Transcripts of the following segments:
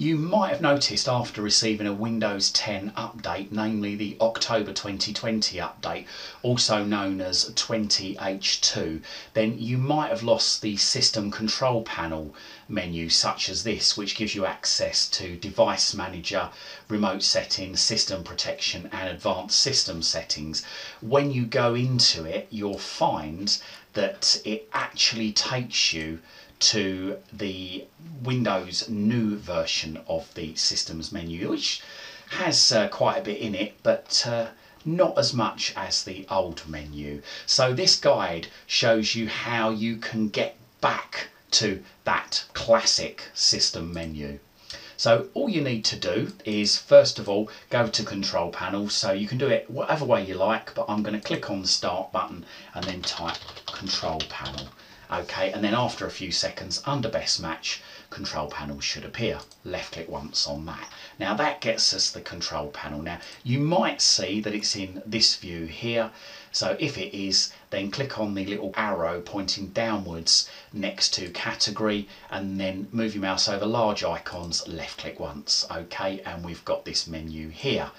You might have noticed after receiving a Windows 10 update, namely the October 2020 update, also known as 20H2, then you might have lost the System Control Panel menu such as this, which gives you access to Device Manager, Remote Settings, System Protection and Advanced System Settings. When you go into it, you'll find that it actually takes you to the Windows new version of the systems menu, which has uh, quite a bit in it, but uh, not as much as the old menu. So this guide shows you how you can get back to that classic system menu. So all you need to do is first of all go to control panel so you can do it whatever way you like but I'm going to click on the start button and then type control panel. Okay and then after a few seconds under best match control panel should appear. Left click once on that. Now that gets us the control panel. Now you might see that it's in this view here. So if it is then click on the little arrow pointing downwards next to category and then move your mouse over large icons left click once. Okay and we've got this menu here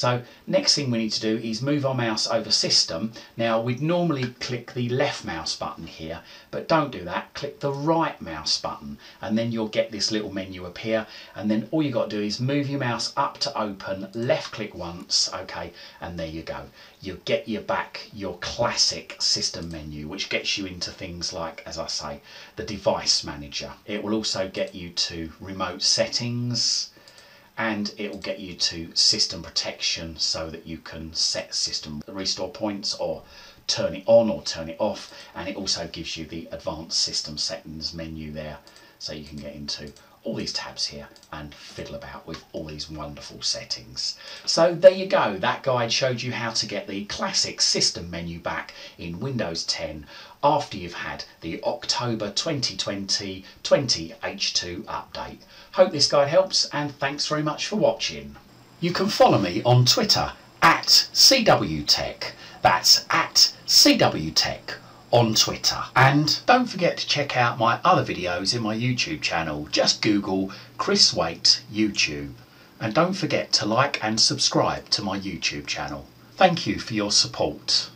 so next thing we need to do is move our mouse over system. Now we'd normally click the left mouse button here but don't do that. Click the right mouse button and then you'll get this little menu appear and then all you got to do is move your mouse up to open left click once okay and there you go. You get you back your classic system menu, which gets you into things like, as I say, the device manager. It will also get you to remote settings and it will get you to system protection so that you can set system restore points or turn it on or turn it off. And it also gives you the advanced system settings menu there so you can get into all these tabs here and fiddle about with all these wonderful settings. So there you go, that guide showed you how to get the classic system menu back in Windows 10 after you've had the October 2020 20H2 update. Hope this guide helps and thanks very much for watching. You can follow me on Twitter at CWTech, that's at CWTech on Twitter. And don't forget to check out my other videos in my YouTube channel. Just Google Chris Waite YouTube. And don't forget to like and subscribe to my YouTube channel. Thank you for your support.